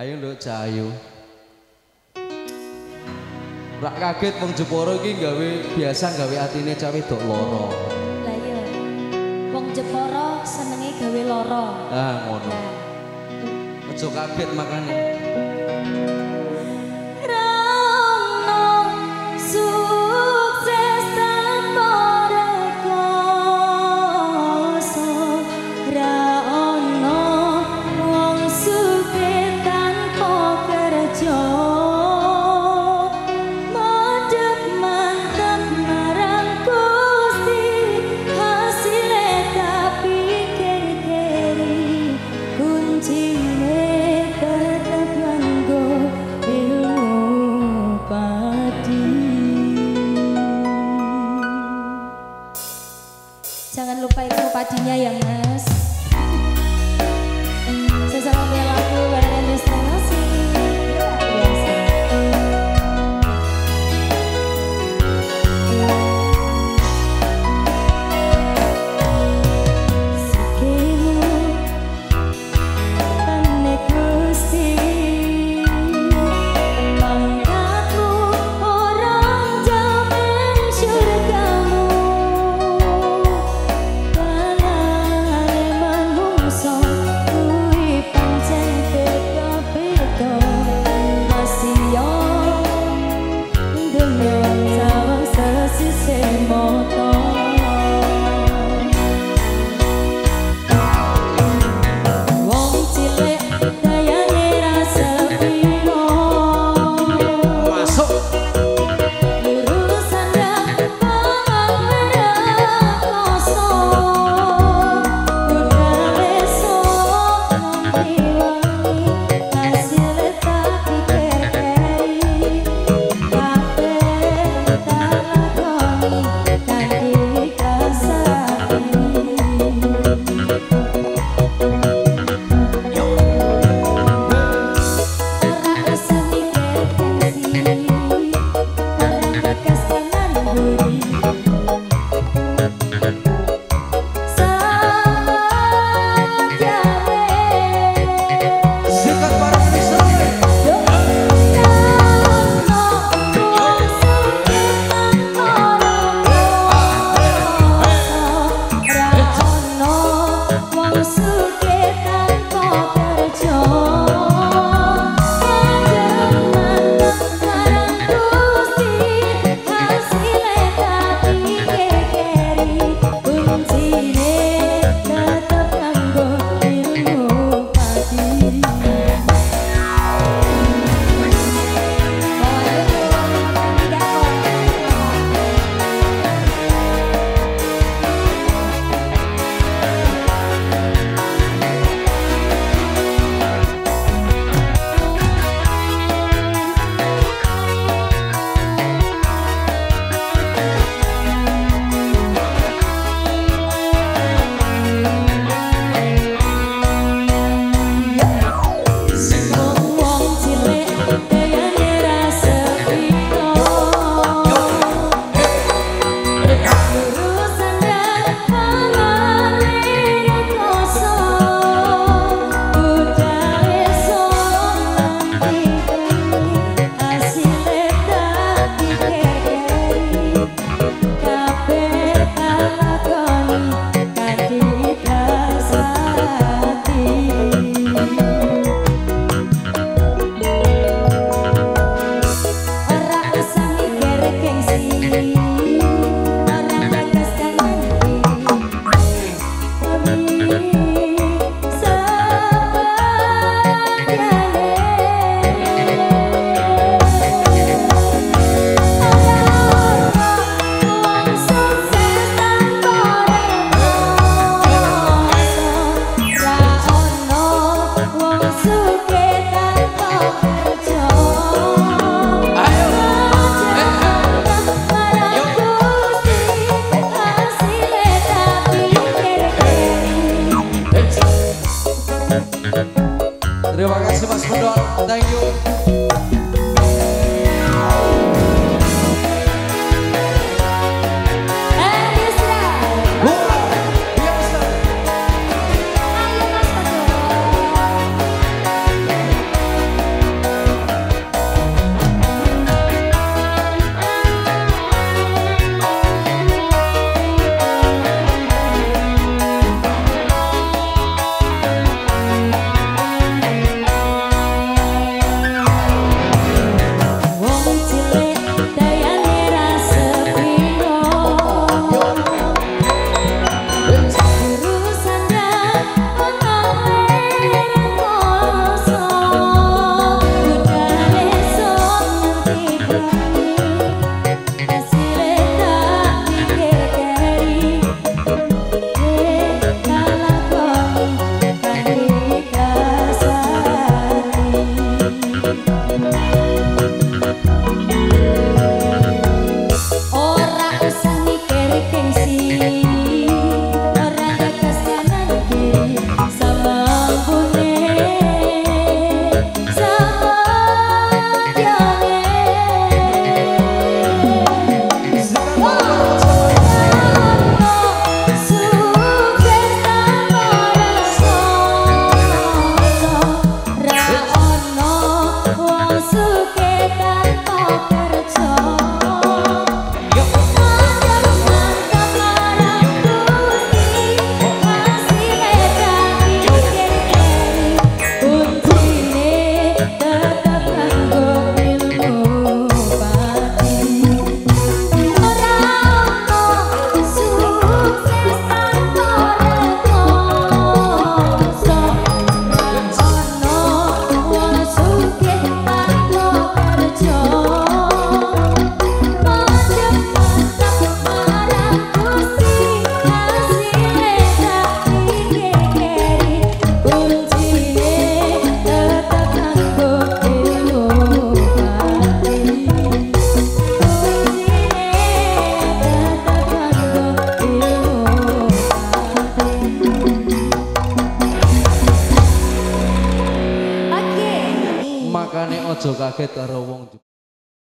Ayo nduk Cahyu. Rak kaget wong Jeporo iki gawe biasa gawe atine cah wedok lara. Lah iya. Wong Jeporo senenge gawe lara. Ah ngono. Aja kaget makane. hanya yang Thank you. Aja kaget karo wong